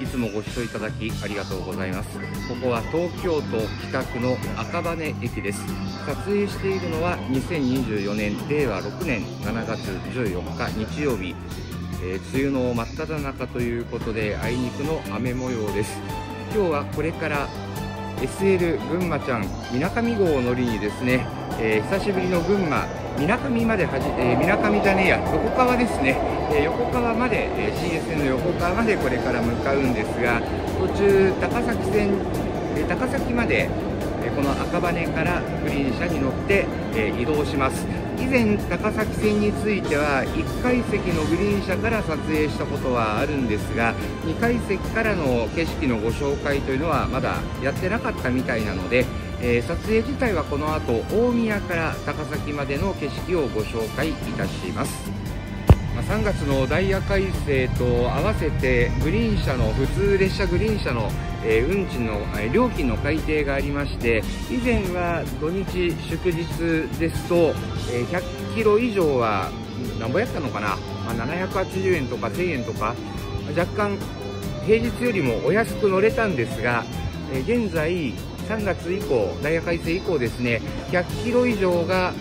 いつもご視聴いただきありがとうございます。ここは東京都北区の赤羽駅です。撮影しているのは2024年令和6年7月14日日曜日、えー、梅雨の真っ只中ということであいにくの雨模様です。今日はこれから SL 群馬ちゃんみなかみ号を乗りにですね、えー、久しぶりの群馬みなかみまではじ、えー、みなかみじゃねえや横川ですね、え、横川まで、え、CSN の横川までこれから向かうんですが途中高崎線、え、高崎まで、え、この赤羽からグリーン車に乗って、え、移動します。以前高崎線については1階席のグリーン車から撮影したことはあるんですが2階席からの景色のご紹介というのはまだやってなかったみたいなので、え、撮影自体はこの後大宮から高崎までの景色をご紹介いたします。3月のダイヤ改正と合わせてグリーン車の普通列車グリーン車の、運賃の、料金の改定がありまして以前は土日祝日ですと、え、100キロ以上は何ぼやったのかな、まあ、780円とか1000円とか。若干平日よりもお安く乗れたんですが、現在3月以降ダイヤ改正以降ですね100キロ以上が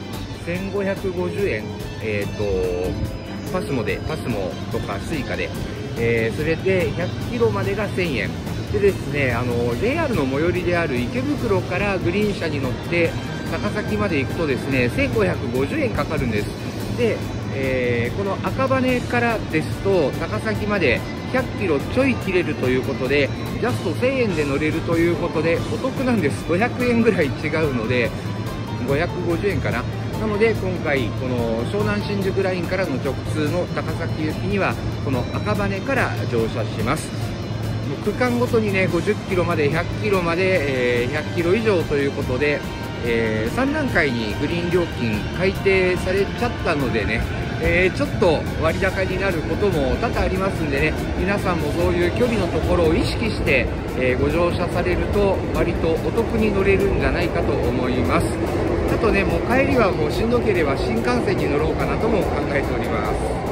1550円。えっ、ー、とパスモで、パスモとかスイカで、えー、それで100キロまでが1000円。でですね、あの、JR の最寄りである池袋からグリーン車に乗って高崎まで行くとですね、1550円かかるんです。で、えー、この赤羽からですと高崎まで100キロちょい切れるということでジャスト1000円で乗れるということでお得なんです500円ぐらい違うので550円かななので今回この湘南新宿ラインからの直通の高崎行きにはこの赤羽から乗車します。区間ごとにね50キロまで100キロまで、え、100キロ以上ということで、え、3段階にグリーン料金改定されちゃったのでねえー、ちょっと割高になることも多々ありますんでね皆さんもそういう距離のところを意識して、えー、ご乗車されると割とお得に乗れるんじゃないかと思います。あとねもう帰りはもうしんどければ新幹線に乗ろうかなとも考えております。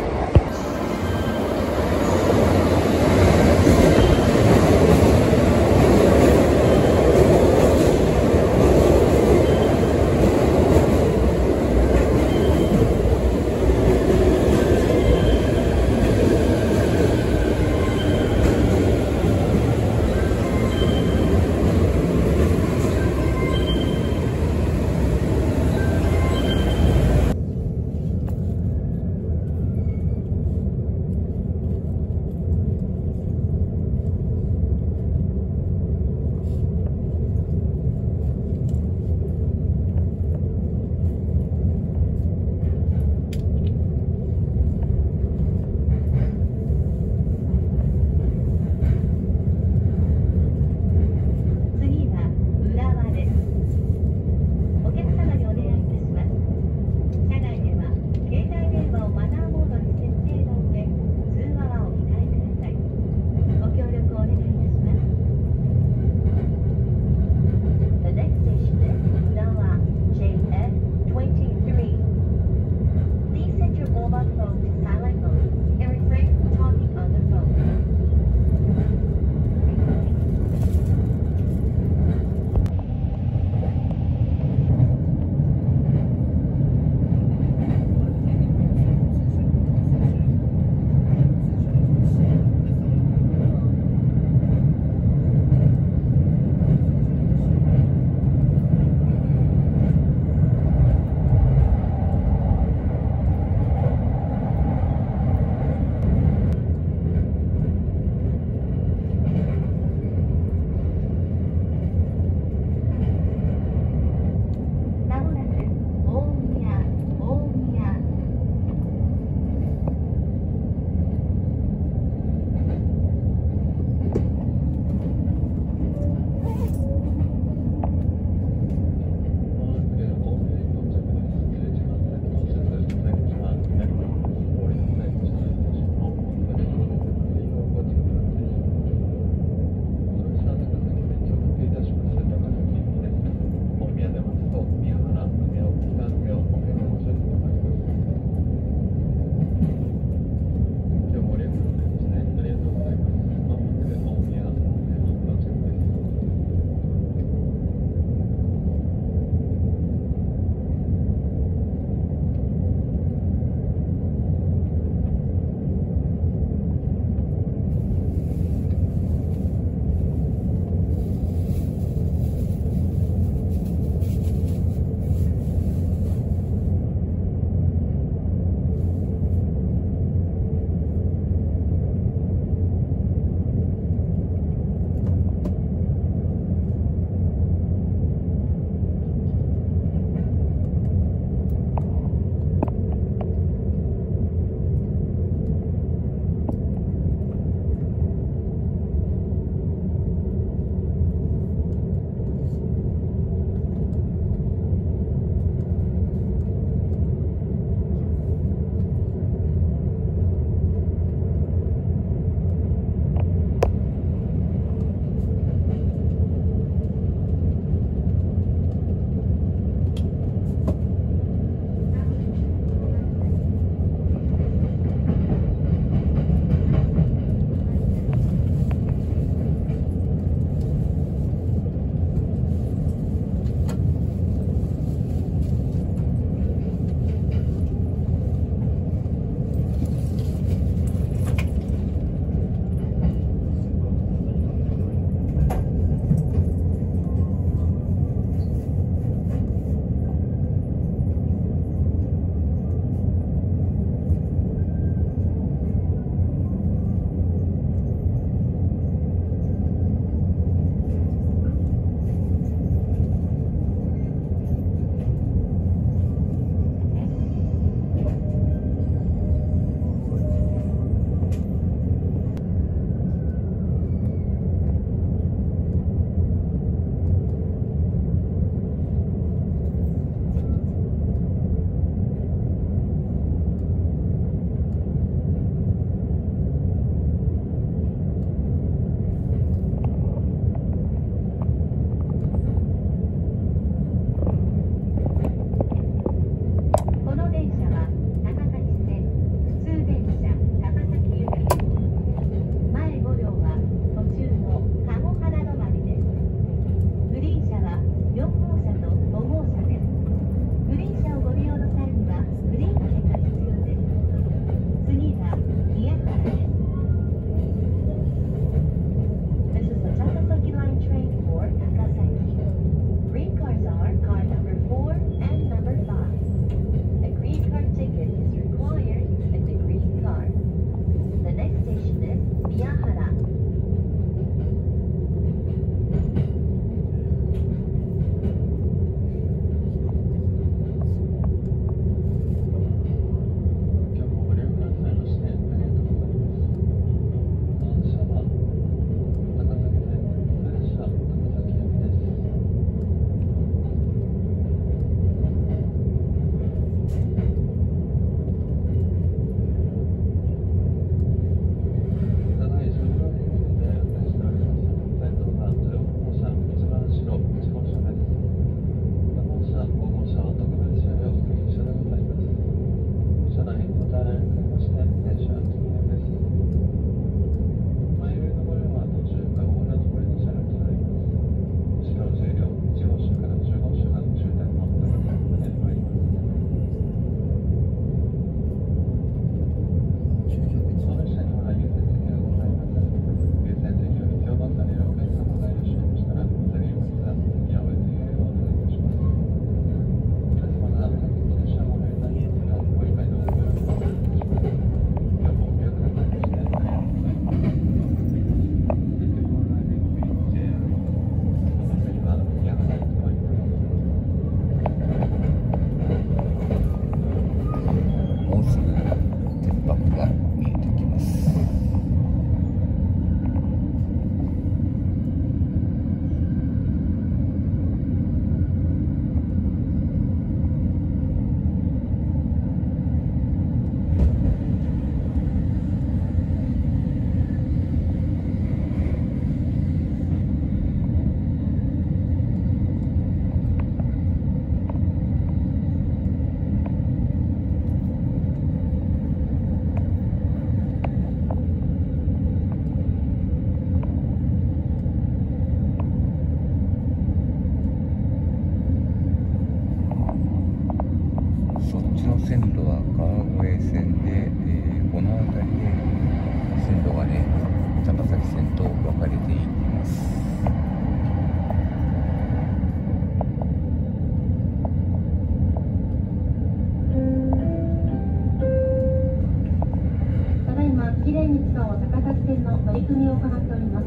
いま、きれいに使う高崎線の取り組みを行っております。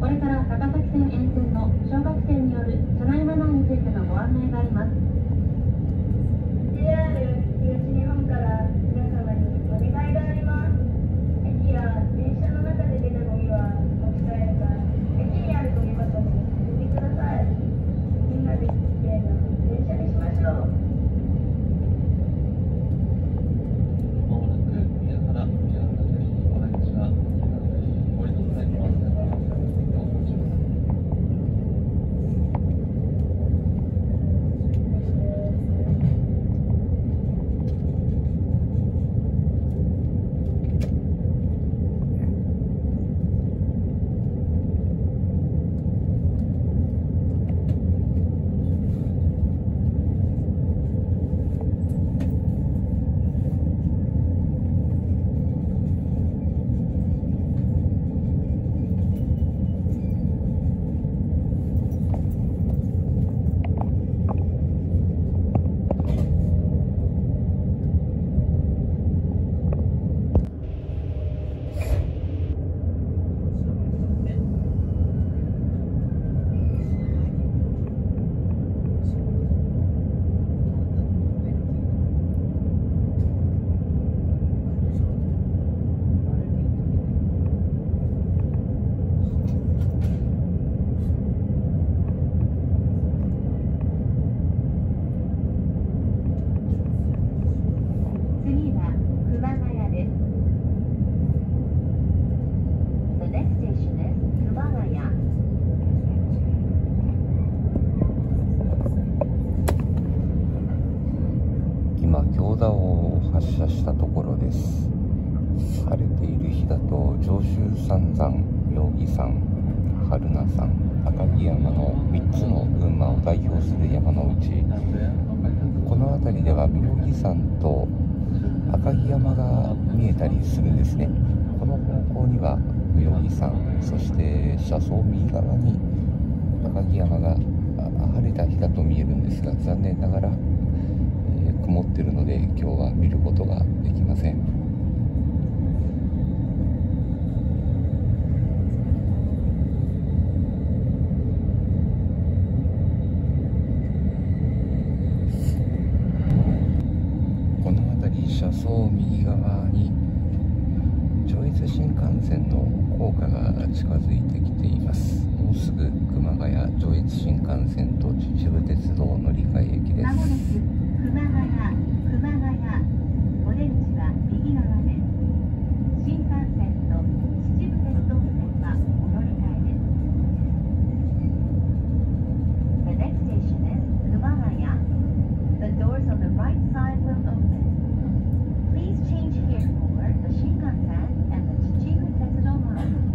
これから高崎線沿線の小学生による車内マナーについてのご案内があります。JR 東日本から赤城山が見えたりするんですね。この方向には妙義山そして車窓右側に赤木山が晴れた日だと見えるんですが残念ながらえー曇ってるので今日は見ることができませんこの辺り車窓右側に上越新幹線の高架が近づいてきています。もうすぐ熊谷上越新幹線と秩父鉄道乗り換え駅ですまもなく熊谷、熊谷。お出口は右側です。新幹線と秩父鉄道線はお乗り換えです。The next station is 熊谷。The doors on the right side will open. Please change here for the Shinkansen and the Chichibu Tetsudo line.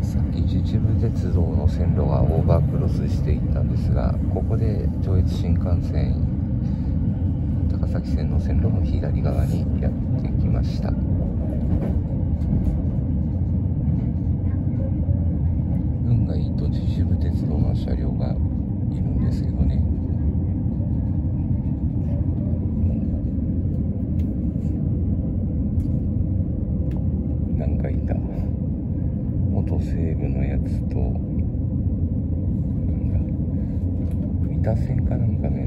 さっき秩父鉄道の線路がオーバークロスしていったんですがここで上越新幹線高崎線の線路の左側にやってきました。運がいいと秩父鉄道の車両がいるんですけどねなんかいた元西部のやつとなんだ三田線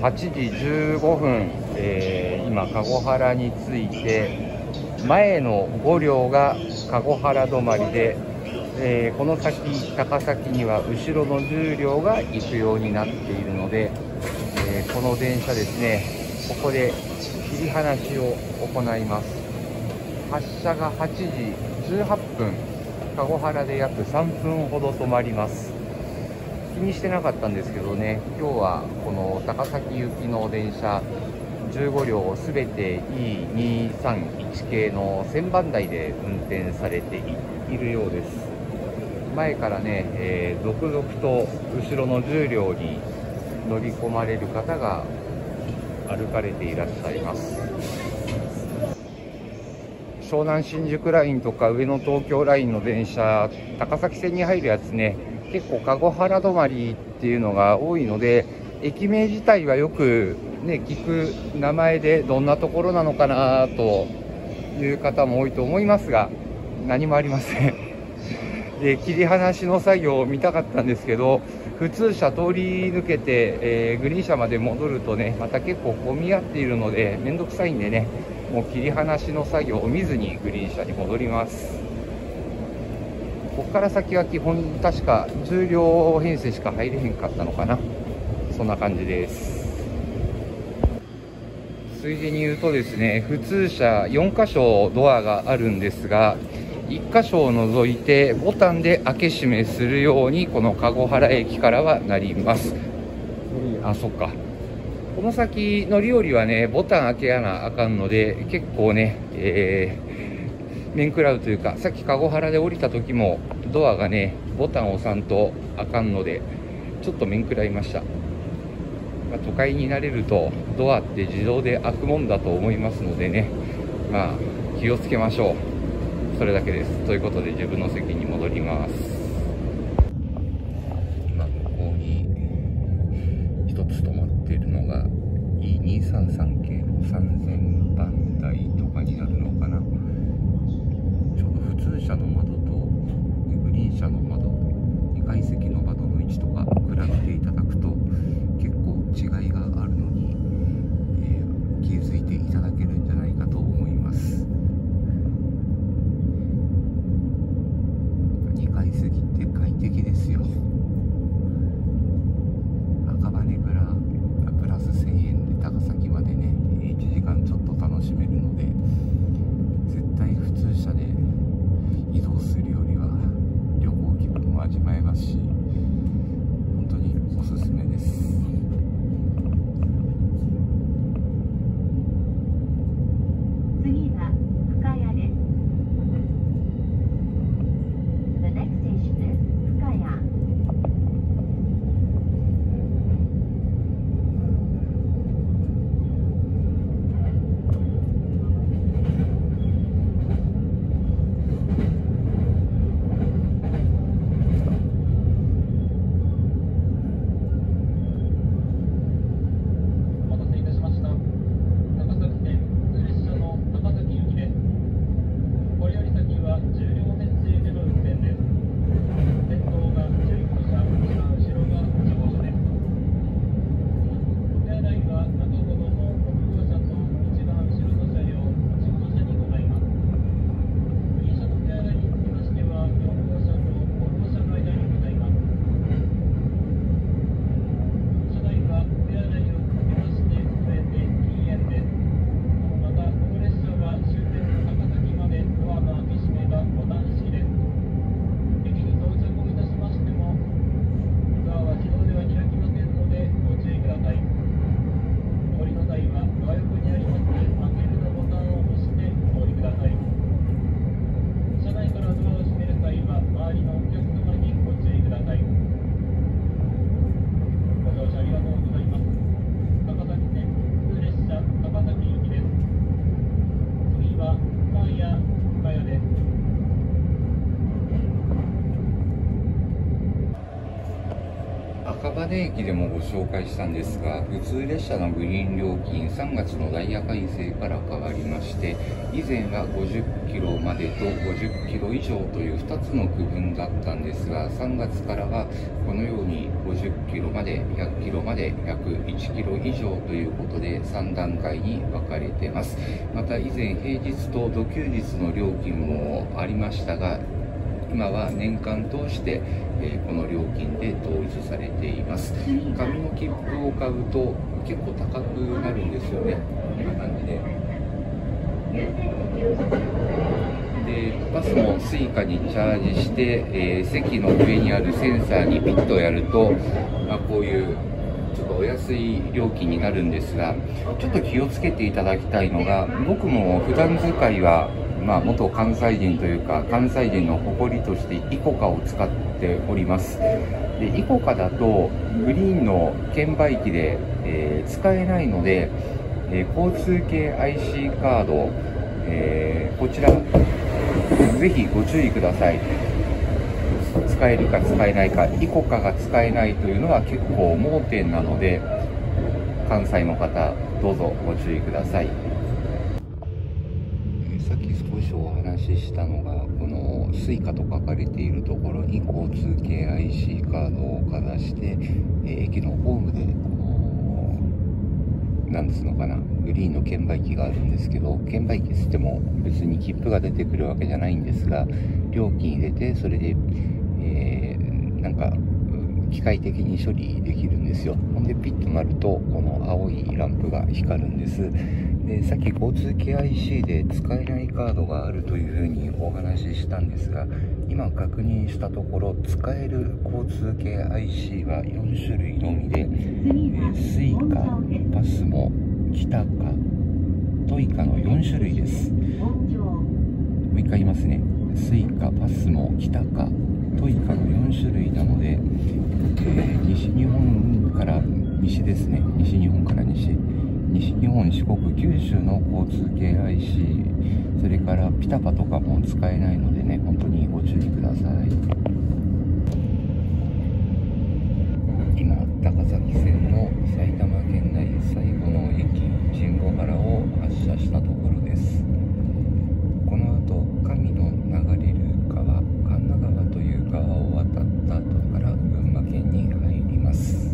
8時15分、えー今籠原に着いて前の5両が籠原止まりで、えーこの先高崎には後ろの10両が行くようになっているので、えーこの電車ですねここで切り離しを行います。発車が8時18分籠原で約3分ほど止まります。にしてなかったんですけどね。今日はこの高崎行きの電車15両すべて E231 系の1000番台で運転されているようです。前からね、えー続々と後ろの10両に乗り込まれる方が歩かれていらっしゃいます。湘南新宿ラインとか上野東京ラインの電車高崎線に入るやつね結構籠原止まりっていうのが多いので駅名自体はよくね聞く名前でどんなところなのかなという方も多いと思いますが何もありません。で切り離しの作業を見たかったんですけど普通車通り抜けて、えーグリーン車まで戻るとねまた結構混み合っているので面倒くさいんでねもう切り離しの作業を見ずにグリーン車に戻ります。ここから先は基本確か10両編成しか入れへんかったのかな。そんな感じです。ついでに言うとですね普通車4箇所ドアがあるんですが1箇所を除いてボタンで開け閉めするようにこの籠原駅からはなります。あそっか。この先乗り降りはねボタン開けやなあかんので結構ね、えー面食らうというかさっき籠原で降りた時もドアがねボタンを押さんとあかんのでちょっと面食らいました、まあ都会になれるとドアって自動で開くもんだと思いますのでねまあ気をつけましょう。それだけです。ということで自分の席に戻ります。記でもご紹介したんですが普通列車のグリーン料金3月のダイヤ改正から変わりまして以前は50キロまでと50キロ以上という2つの区分だったんですが3月からはこのように50キロまで100キロまで約1キロ以上ということで3段階に分かれてます。また以前平日と土休日の料金もありましたが今は年間通して、えーこの料金で統一されています。紙の切符を買うと結構高くなるんですよね。こんな感じで。でバスも Suica にチャージして、えー席の上にあるセンサーにピッとやると、まあ、こういうちょっとお安い料金になるんですがちょっと気をつけていただきたいのが僕も普段使いは、まあ、元関西人というか関西人の誇りとしてイコカを使っております。でイコカだとグリーンの券売機で、えー使えないので、えー交通系 IC カード、えーこちらぜひご注意ください。使えるか使えないかイコカが使えないというのは結構盲点なので関西の方どうぞご注意ください。さっき少しお話ししたのがこの Suica と書かれているところに交通系 IC カードをかざして、え駅のホームでこのなんつうのかなグリーンの券売機があるんですけど券売機つっても別に切符が出てくるわけじゃないんですが料金入れてそれで、えーなんか機械的に処理できるんですよ。ほんでピッとなるとこの青いランプが光るんです。でさっき交通系 IC で使えないカードがあるというふうにお話ししたんですが今確認したところ使える交通系 IC は4種類のみで、えー、スイカパスモキタカトイカの4種類です。もう一回言いますね。スイカパスモキタカトイカの4種類なので、えー西日本から西ですね。西日本から西。西日本四国九州の交通系 IC それからピタパとかも使えないのでね本当にご注意ください今高崎線の埼玉県内最後の駅神保原を発車したところですこの後神の流れる川神田川という川を渡った後から群馬県に入ります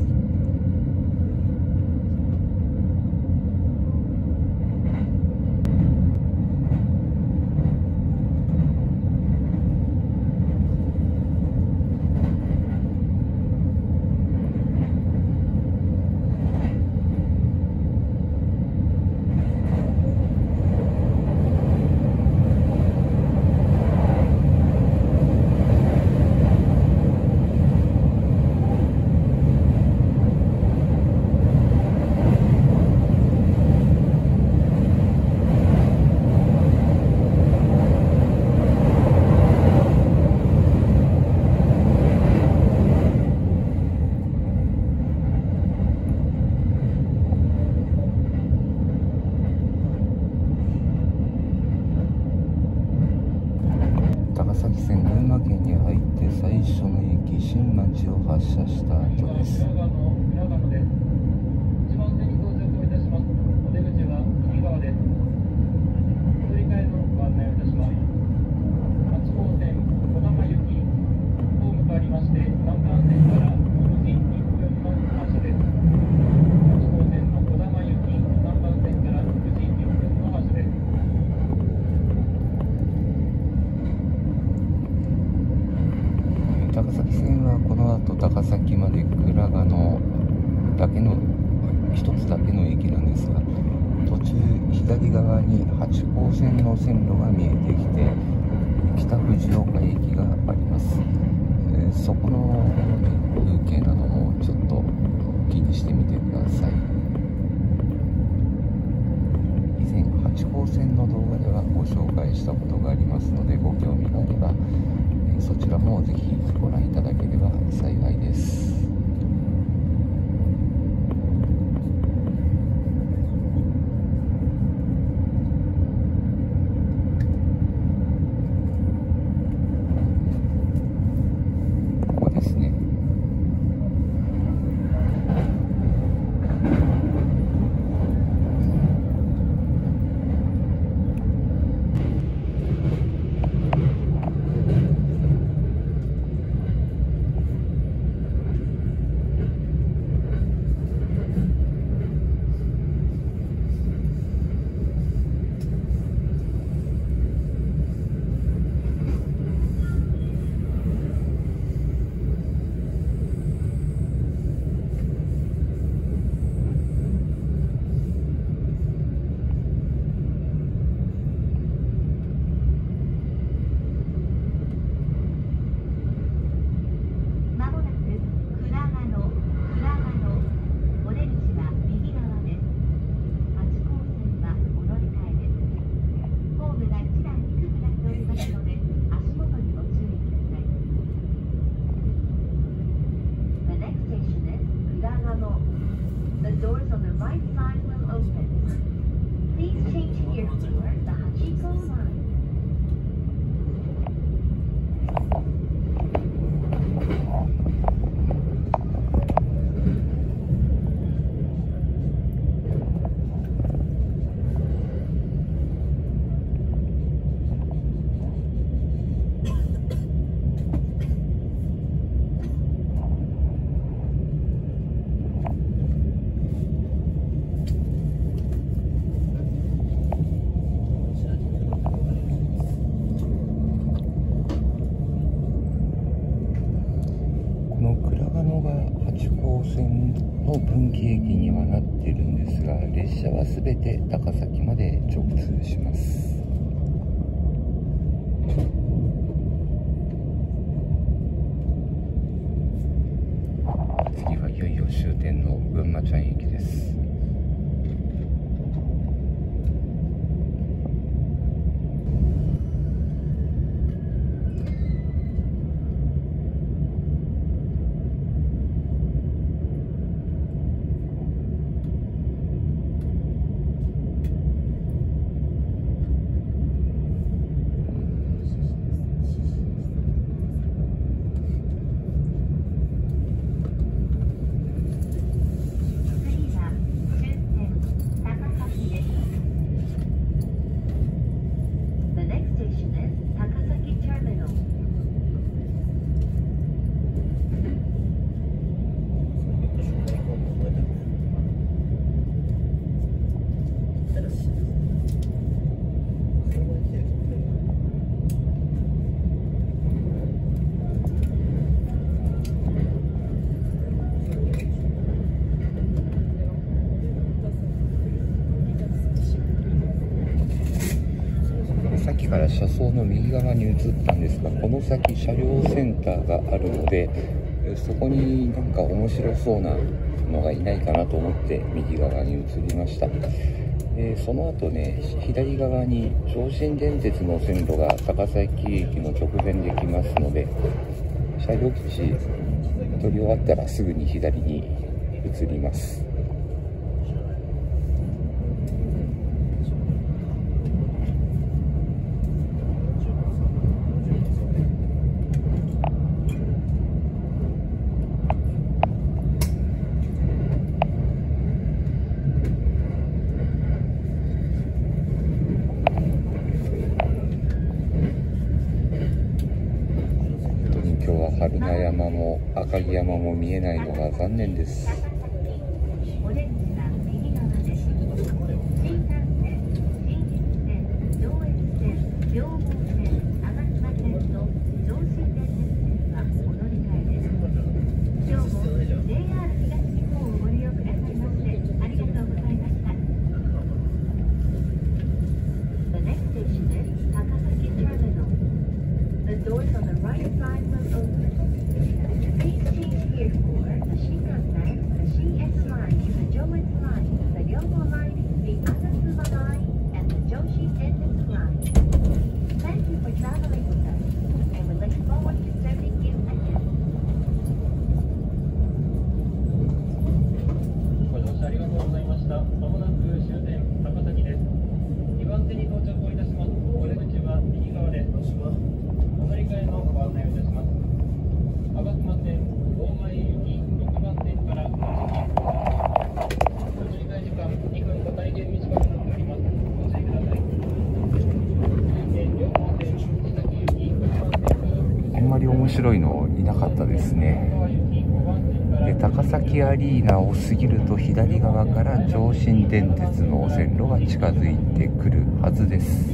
高崎線群馬県に入って最初の駅新町を発車した後です。の右側に移ったんですがこの先車両センターがあるのでそこになんか面白そうなのがいないかなと思って右側に移りました、えーその後ね左側に上信電鉄の線路が高崎駅の直前できますので車両基地取り終わったらすぐに左に移ります本当に今日は春名山も赤城山も見えないのが残 doors on the right side will open. Please change here for the Shinkansen, the Shin-X line, the Jōetsu line, リーナを過ぎると左側から上信電鉄の線路が近づいてくるはずです。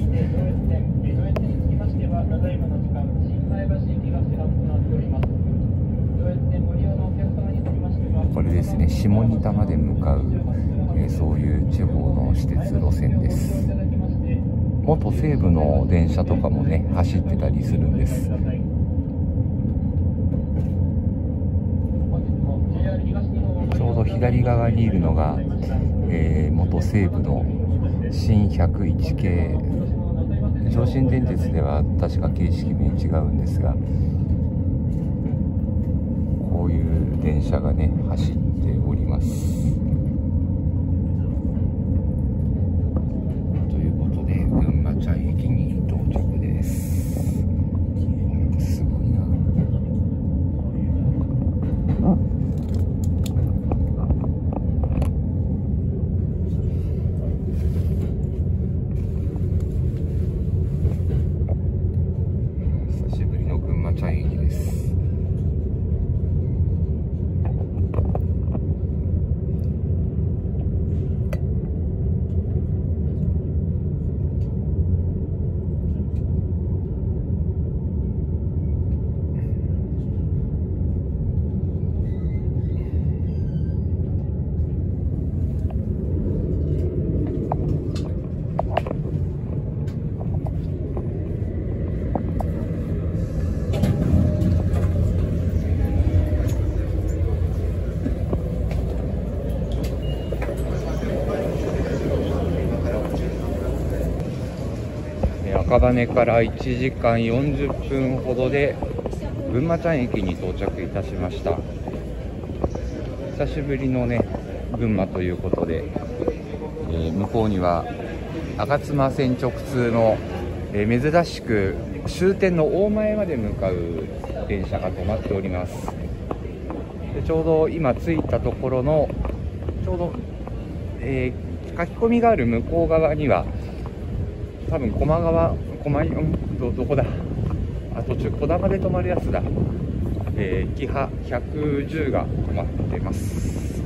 これですね下仁田まで向かう、えーそういう地方の私鉄路線です。元西武の電車とかもね走ってたりするんです本日も JR 東日ど左側にいるのが、えー元西武の新101系。上信電鉄では確か形式名違うんですがこういう電車がね走っております赤羽から1時間40分ほどで群馬ちゃん駅に到着いたしました。久しぶりのね群馬ということで、えー向こうには吾妻線直通の、えー珍しく終点の大前まで向かう電車が止まっております。でちょうど今着いたところのちょうど、えー書き込みがある向こう側には多分駒川駒井うんどどこだ？あ途中児玉で止まるやつだ。えー、キハ110が止まってます。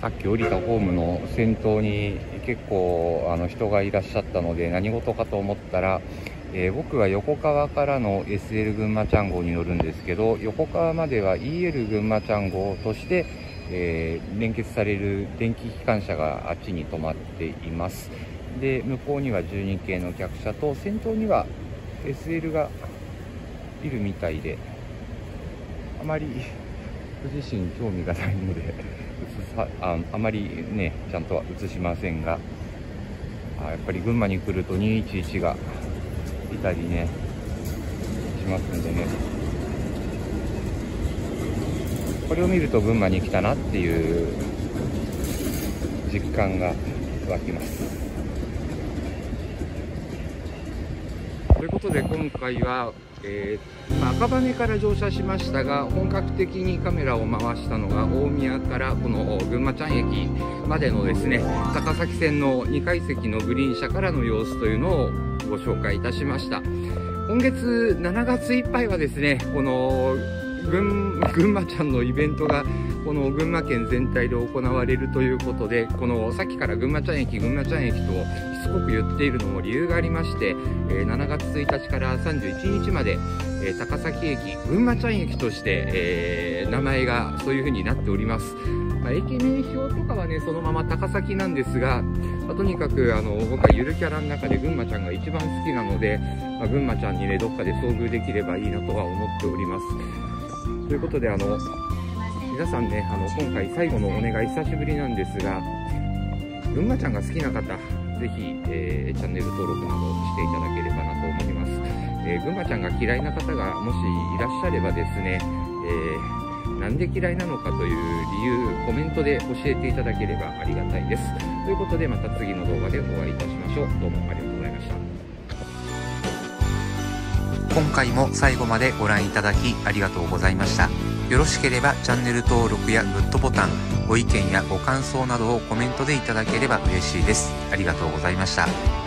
さっき降りたホームの先頭に結構あの人がいらっしゃったので何事かと思ったら、えー僕は横川からの SL 群馬ちゃん号に乗るんですけど横川までは EL 群馬ちゃん号として、えー連結される電気機関車があっちに止まっています。で向こうには12系の客車と先頭には SL がいるみたいであまり僕自身興味がないのでああまりねちゃんとは映しませんがあやっぱり群馬に来ると211がいたりねしますんでね。これを見ると群馬に来たなっていう実感が湧きます。いうことで今回は、えーまあ赤羽から乗車しましたが本格的にカメラを回したのが大宮からこの群馬ちゃん駅までのですね高崎線の2階席のグリーン車からの様子というのをご紹介いたしました。今月7月いっぱいはですねこの群群馬ちゃんのイベントがこの群馬県全体で行われるということでこのさっきから群馬ちゃん駅群馬ちゃん駅としつこく言っているのも理由がありまして、えー7月1日から31日まで、えー高崎駅群馬ちゃん駅として、えー名前がそういう風になっております、まあ駅名標とかはねそのまま高崎なんですが、まあとにかくあの僕はゆるキャラの中で群馬ちゃんが一番好きなので、まあ群馬ちゃんにねどっかで遭遇できればいいなとは思っております。ということであの皆さんねあの今回最後のお願い久しぶりなんですが群馬ちゃんが好きな方ぜひ、えーチャンネル登録などしていただければなと思います、えー群馬ちゃんが嫌いな方がもしいらっしゃればですね、えーなんで嫌いなのかという理由コメントで教えていただければありがたいです。ということでまた次の動画でお会いいたしましょう。どうもありがとうございました。今回も最後までご覧いただきありがとうございました。よろしければチャンネル登録やグッドボタン、ご意見やご感想などをコメントでいただければ嬉しいです。ありがとうございました。